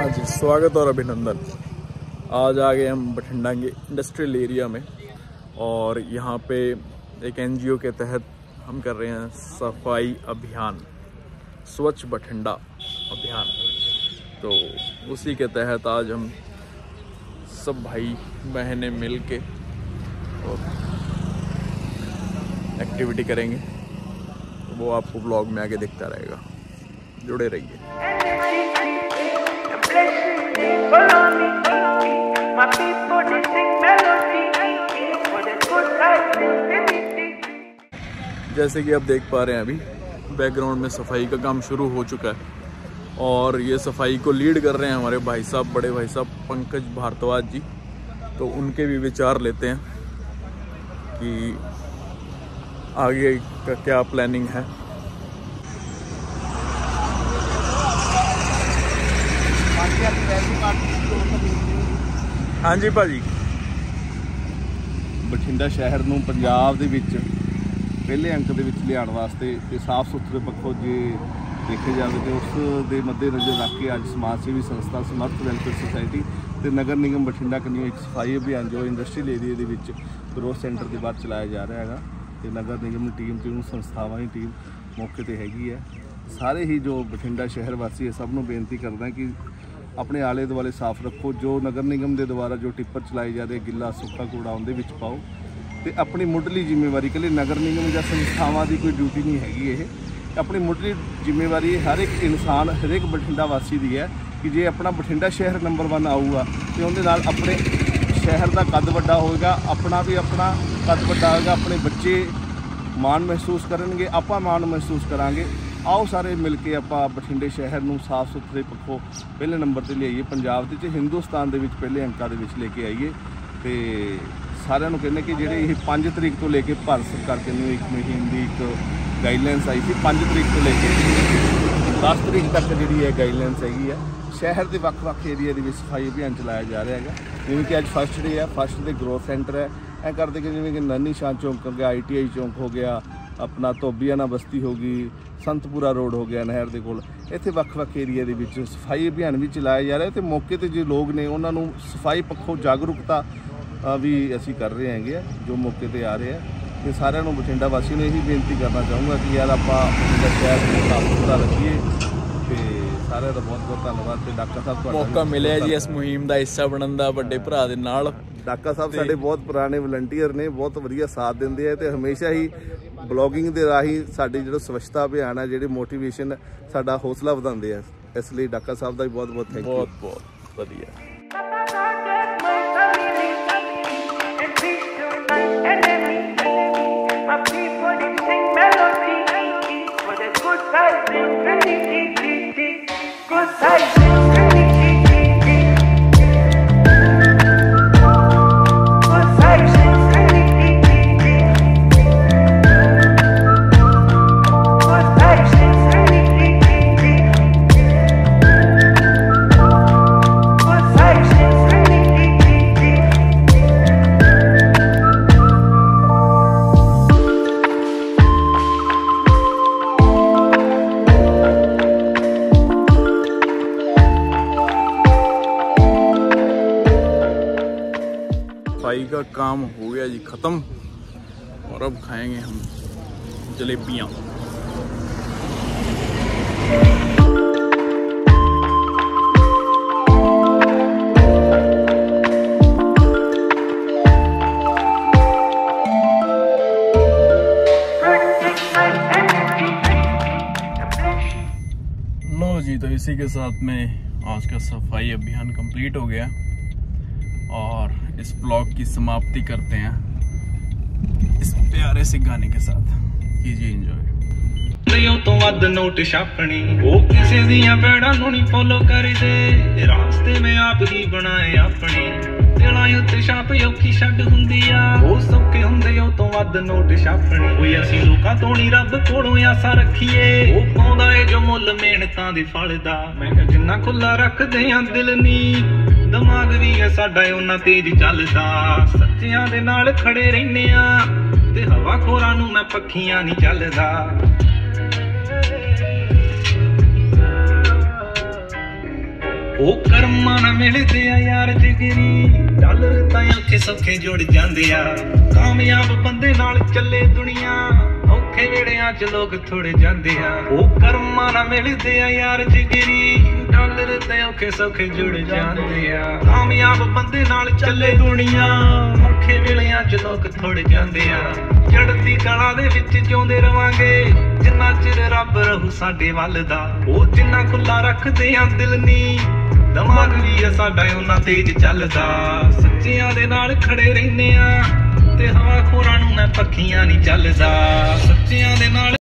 स्वागत और अभिनंदन। आज आ गए हम बठिंडा के इंडस्ट्रियल एरिया में और यहाँ पे एक एनजीओ के तहत हम कर रहे हैं सफ़ाई अभियान, स्वच्छ बठिंडा अभियान। तो उसी के तहत आज हम सब भाई बहनें मिल के और एक्टिविटी करेंगे। वो आपको ब्लॉग में आगे दिखता रहेगा। जुड़े रहिए। जैसे कि आप देख पा रहे हैं अभी बैकग्राउंड में सफ़ाई का काम शुरू हो चुका है। और ये सफ़ाई को लीड कर रहे हैं हमारे भाई साहब, बड़े भाई साहब, पंकज भारद्वाज जी। तो उनके भी विचार लेते हैं कि आगे का क्या प्लानिंग है। ਹਾਂਜੀ ਭਾਜੀ। ਬਠਿੰਡਾ ਸ਼ਹਿਰ ਨੂੰ ਪੰਜਾਬ ਦੇ ਵਿੱਚ ਪਹਿਲੇ ਅੰਕ ਦੇ ਵਿੱਚ ਲਿਆਉਣ ਵਾਸਤੇ ਤੇ ਸਾਫ਼ ਸੁਥਰੇ ਪੱਖੋ ਜੇ ਦੇਖੇ ਜਾਵੇ ਤੇ ਉਸ ਦੇ ਮੱਦੇ ਨਜ਼ਰ ਰੱਖ ਕੇ ਅੱਜ ਸਮਾਜ ਸੇਵੀ ਸੰਸਥਾ ਸਮਰਥ ਵੈਲਫੇਅਰ ਸੁਸਾਇਟੀ ਤੇ ਨਗਰ ਨਿਗਮ ਬਠਿੰਡਾ ਕਨੀਓ ਇੱਕ ਸਫ਼ਾਈ ਅਭਿਆਨ ਜੋ ਇੰਡਸਟਰੀਅਲ ਏਰੀਆ ਦੇ ਵਿੱਚ ਗਰੋਥ ਸੈਂਟਰ ਦੇ ਬਾਹਰ ਚਲਾਇਆ ਜਾ ਰਿਹਾ ਹੈਗਾ ਤੇ ਨਗਰ ਨਿਗਮ ਦੀ ਟੀਮ ਤੇ ਉਹ ਸੰਸਥਾਵਾਂ ਦੀ ਟੀਮ ਮੌਕੇ ਤੇ ਹੈਗੀ ਹੈ। ਸਾਰੇ ਹੀ ਜੋ ਬਠਿੰਡਾ ਸ਼ਹਿਰ ਵਾਸੀ ਹੈ ਸਭ ਨੂੰ ਬੇਨਤੀ ਕਰਦਾ ਕਿ ਆਪਣੇ ਆਲੇ ਦੁਆਲੇ ਸਾਫ਼ ਰੱਖੋ, ਜੋ ਨਗਰ ਨਿਗਮ ਦੇ ਦੁਆਰਾ ਜੋ ਟਿੱਪਰ ਚਲਾਏ ਜਾਂਦੇ, ਗਿੱਲਾ, ਸੁੱਕਾ ਕੂੜਾ ਉਹਦੇ ਵਿੱਚ ਪਾਓ ਤੇ ਆਪਣੀ ਮੁੱਢਲੀ ਜ਼ਿੰਮੇਵਾਰੀ ਇਕੱਲੇ ਨਗਰ ਨਿਗਮ ਜਾਂ ਸੰਸਥਾਵਾਂ ਦੀ ਕੋਈ ਡਿਊਟੀ ਨਹੀਂ ਹੈਗੀ ਇਹ। ਆਪਣੀ ਮੁੱਢਲੀ ਜ਼ਿੰਮੇਵਾਰੀ ਹਰ ਇੱਕ ਇਨਸਾਨ ਹਰ ਇੱਕ ਬਠਿੰਡਾ ਵਾਸੀ ਦੀ ਹੈ ਕਿ ਜੇ ਆਪਣਾ ਬਠਿੰਡਾ ਸ਼ਹਿਰ ਨੰਬਰ 1 ਆਊਗਾ ਤੇ ਉਹਦੇ ਨਾਲ ਆਪਣੇ ਸ਼ਹਿਰ ਦਾ ਕੱਦ ਵੱਡਾ ਹੋਏਗਾ, ਆਪਣਾ ਵੀ ਆਪਣਾ ਕੱਦ ਵੱਡਾ ਹੋਏਗਾ, ਆਪਣੇ ਬੱਚੇ ਮਾਣ ਮਹਿਸੂਸ ਕਰਨਗੇ, ਆਪਾਂ ਮਾਣ ਮਹਿਸੂਸ ਕਰਾਂਗੇ। ਆਓ ਸਾਰੇ ਮਿਲ ਕੇ ਆਪਾਂ ਬਠਿੰਡੇ ਸ਼ਹਿਰ ਨੂੰ ਸਾਫ਼ ਸੁਥਰੇ ਪੱਖੋਂ ਪਹਿਲੇ ਨੰਬਰ ਤੇ ਲਿਆਈਏ। ਪੰਜਾਬ ਦੇ ਚ ਹਿੰਦੁਸਤਾਨ ਦੇ ਵਿੱਚ ਪਹਿਲੇ ਅੰਕਾਂ ਦੇ ਵਿੱਚ ਲੈ ਕੇ ਆਈਏ। ਤੇ ਸਾਰਿਆਂ ਨੂੰ ਕਹਿੰਦੇ ਕਿ ਜਿਹੜੇ ਇਹ 5 ਤਰੀਕ ਤੋਂ ਲੈ ਕੇ ਭਾਰਤ ਸਰਕਾਰ ਕਹਿੰਦੀ ਇੱਕ ਮੁਹਿੰਮ ਦੀ ਇੱਕ ਗਾਈਡਲਾਈਨਸ ਆਈ ਸੀ 5 ਤਰੀਕ ਤੋਂ ਲੈ ਕੇ 10 ਤਰੀਕ ਤੱਕ ਜਿਹੜੀ ਹੈ ਗਾਈਡਲਾਈਨਸ ਹੈਗੀ ਆ। ਸ਼ਹਿਰ ਦੇ ਵੱਖ-ਵੱਖ ਏਰੀਆ ਦੇ ਵਿੱਚ ਸਫ਼ਾਈ ਅਭਿਆਨ ਚਲਾਇਆ ਜਾ ਰਿਹਾ ਹੈਗਾ। ਜਿਵੇਂ ਕਿ ਅੱਜ ਫਸਟ ਡੇ ਹੈ ਫਸਟ ਦੇ ਗਰੋਥ ਸੈਂਟਰ ਹੈ। ਐ ਕਰਦੇ ਕਿ ਜਿਵੇਂ ਕਿ ਨੰਨੀ ਸ਼ਾਹ ਚੌਂਕ ਹੋ ਗਿਆ ਆਈਟੀਆਈ ਚੌਂਕ ਹੋ ਗਿਆ, ਆਪਣਾ ਧੋਬੀਆਣਾ ਬਸਤੀ ਹੋ ਗਈ ਸੰਤਪੁਰਾ ਰੋਡ ਹੋ ਗਿਆ ਨਹਿਰ ਦੇ ਕੋਲ। ਇੱਥੇ ਵੱਖ-ਵੱਖ ਏਰੀਆ ਦੇ ਵਿੱਚ ਸਫ਼ਾਈ ਅਭਿਆਨ ਵੀ ਚਲਾਇਆ ਜਾ ਰਿਹਾ। ਤੇ ਮੌਕੇ ਤੇ ਜੇ ਲੋਕ ਨੇ ਉਹਨਾਂ ਨੂੰ ਸਫ਼ਾਈ ਪੱਖੋਂ ਜਾਗਰੂਕਤਾ ਵੀ ਅਸੀਂ ਕਰ ਰਹੇ ਹੈਗੇ ਆ ਜੋ ਮੌਕੇ ਤੇ ਆ ਰਹੇ ਆ। ਤੇ ਸਾਰਿਆਂ ਨੂੰ ਬਠਿੰਡਾ ਵਾਸੀਆਂ ਨੂੰ ਇਹੀ ਬੇਨਤੀ ਕਰਨਾ ਚਾਹੂੰਗਾ ਕਿ ਯਾਰ ਆਪਾਂ ਬਠਿੰਡਾ ਸ਼ਹਿਰ ਨੂੰ ਸਾਫ਼ ਸੁਥਰਾ ਰੱਖੀਏ। ਤੇ ਸਾਰਿਆਂ ਦਾ ਬਹੁਤ ਬਹੁਤ ਧੰਨਵਾਦ ਤੇ ਡਾਕਟਰ ਸਾਹਿਬ ਤੁਹਾਡਾ ਮੌਕਾ ਮਿਲਿਆ ਜੀ ਇਸ ਮੁਹਿੰਮ ਦਾ ਹਿੱਸਾ ਬਣਨ ਦਾ ਵੱਡੇ ਭਰਾ ਦੇ ਨਾਲ। ਡਾਕਾ ਸਾਹਿਬ ਸਾਡੇ ਬਹੁਤ ਪੁਰਾਣੇ ਵਲੰਟੀਅਰ ਨੇ ਬਹੁਤ ਵਧੀਆ ਸਾਥ ਦਿੰਦੇ ਆ ਤੇ ਹਮੇਸ਼ਾ ਹੀ ਬਲੌਗਿੰਗ ਦੇ ਰਾਹੀਂ ਸਾਡੀ ਜਿਹੜਾ ਸਵੱਛਤਾ ਅਭਿਆਨ ਹੈ ਜਿਹੜੇ ਮੋਟੀਵੇਸ਼ਨ ਸਾਡਾ ਹੌਸਲਾ ਵਧਾਉਂਦੇ ਆ। ਇਸ ਲਈ ਡਾਕਾ ਸਾਹਿਬ ਦਾ ਵੀ ਬਹੁਤ ਬਹੁਤ ਥੈਂਕ ਯੂ ਬਹੁਤ ਬਹੁਤ ਵਧੀਆ। And peace का काम हो गया जी, खत्म। और अब खाएँगे हम जलेबियाँ। लो जी तो इसी के साथ में आज का सफ़ाई अभियान कंप्लीट हो गया। और इस ब्लॉग की समाप्ति करते हैं इस प्यारे से गाने के साथ कीजिए एंजॉय ਲਿਓ ਤੋਂ ਵੱਧ ਨੋਟ ਛਾਪਣੀ ਉਹ ਕਿਸੇ ਦੀਆਂ ਪੈੜਾਂ ਨੂੰ ਨਹੀਂ ਫੋਲੋ ਕਰਦੇ ਰਾਸਤੇ ਮੈਂ ਆਪ ਹੀ ਬਣਾਏ ਆਪਣੇ ਦਿਲਾਂ ਉੱਤੇ ਛਾਪ ਔਖੀ ਛੱਡ ਹੁੰਦੀ ਆ ਉਹ ਸੌਕੇ ਹੁੰਦੇ ਉਹ ਤੋਂ ਵੱਧ ਨੋਟ ਛਾਪਣੀ ਓਏ ਅਸੀਂ ਲੋਕਾਂ ਤੋਂ ਨਹੀਂ ਰੱਬ ਕੋਲੋਂ ਆਸਾ ਰੱਖੀਏ ਉਹ ਪਾਉਂਦਾ ਏ ਜੋ ਮੁੱਲ ਮਿਹਨਤਾਂ ਦੇ ਫਲ ਦਾ ਮੈਂ ਕਿਹਾ ਜਿੰਨਾ ਖੁੱਲਾ ਰੱਖਦੇ ਆ ਦਿਲ ਨੀ ਦਿਮਾਗ ਵੀ ਹੈ ਸਾਡਾ ਉਹਨਾਂ ਤੇਜ਼ ਚੱਲਦਾ। ਸੱਚਿਆਂ ਦੇ ਨਾਲ ਖੜੇ ਰਹਿੰਦੇ ਆ ਤੇ ਹਵਾ ਖੋਰਾਂ ਨੂੰ ਮੈਂ ਪੱਖੀਆਂ ਨਹੀਂ ਚੱਲਦਾ। ਉਹ ਕਰਮਾਂ ਨਾਲ ਮਿਲਦੇ ਆ ਯਾਰ ਜਿਗਰੀ, ਡਾਲਰ ਤਾਂ ਔਖੇ ਸੌਖੇ ਜੁੜ ਜਾਂਦੇ ਆ। ਕਾਮਯਾਬ ਬੰਦੇ ਨਾਲ ਚੱਲੇ ਦੁਨੀਆ। ਔਖੇ ਵੇੜਿਆਂ 'ਚ ਲੋਕ ਥੋੜੇ ਜਾਂਦੇ ਆ। ਉਹ ਕਰਮਾਂ ਨਾਲ ਮਿਲਦੇ ਆ ਯਾਰ ਜਿਗਰੀ। ਡਾਲਰ ਤੇ ਔਖੇ ਸੌਖੇ ਜੁੜ ਜਾਂਦੇ ਆ। ਕਾਮਯਾਬ ਬੰਦੇ ਨਾਲ ਚੱਲੇ ਦੁਨੀਆ। ਔਖੇ ਵੇਲਿਆਂ 'ਚ ਲੋਕ ਥੋੜੇ ਜਾਂਦੇ ਆ। ਚੜ੍ਹਦੀ ਕਲਾ ਦੇ ਵਿੱਚ ਜਿਉਂਦੇ ਰਵਾਂਗੇ। ਜਿੰਨਾ ਚਿਰ ਰੱਬ ਰਹੂ ਸਾਡੇ ਵੱਲ ਦਾ। ਉਹ ਜਿੰਨਾ ਖੁੱਲਾ ਰੱਖਦੇ ਆ ਦਿਲ ਨੀ। ਦਿਮਾਗ ਵੀ ਆ ਸਾਡਾ, ਉਹਨਾਂ ਤੇਜ ਚੱਲਦਾ। ਸੱਚਿਆਂ ਦੇ ਨਾਲ ਖੜੇ ਰਹਿੰਦੇ ਆ। ਤੇ ਹਵਾ ਖੋਰਾਂ ਨੂੰ ਮੈਂ ਪੱਖੀਆਂ ਨਹੀਂ ਚੱਲਦਾ। ਸੱਚਿਆਂ ਦੇ ਨਾਲ